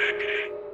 Okay.